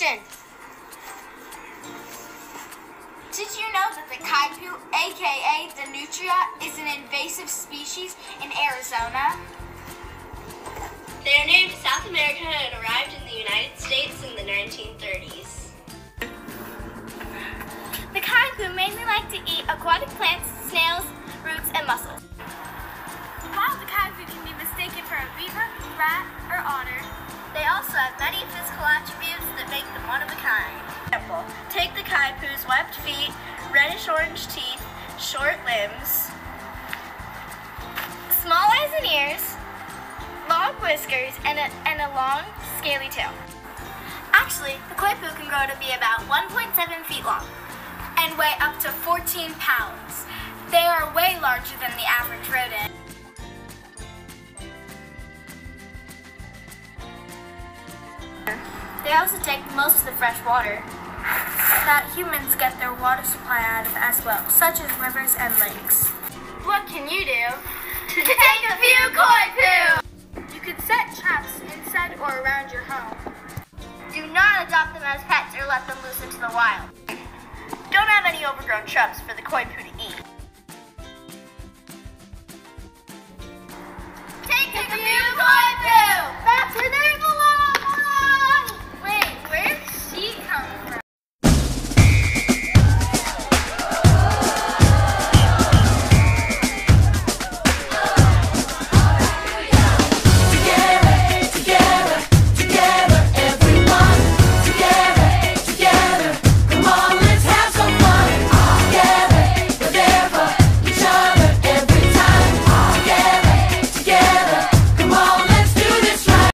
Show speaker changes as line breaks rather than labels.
Action! Did you know that the coypu, aka the nutria, is an invasive species in Arizona?
They are native to South America and arrived in the United States in the 1930s.
The coypu mainly like to eat aquatic plants, snails, coypu's webbed feet, reddish-orange teeth, short limbs, small eyes and ears, long whiskers, and a, and a long, scaly tail. Actually, the coypu can grow to be about 1.7 feet long and weigh up to 14 pounds. They are way larger than the average rodent. They also take most of the fresh water that humans get their water supply out of as well, such as rivers and lakes. What can you do to take a few koi poo? You could set traps inside or around your home. Do not adopt them as pets or let them loose into the wild. Don't have any overgrown shrubs for the coypu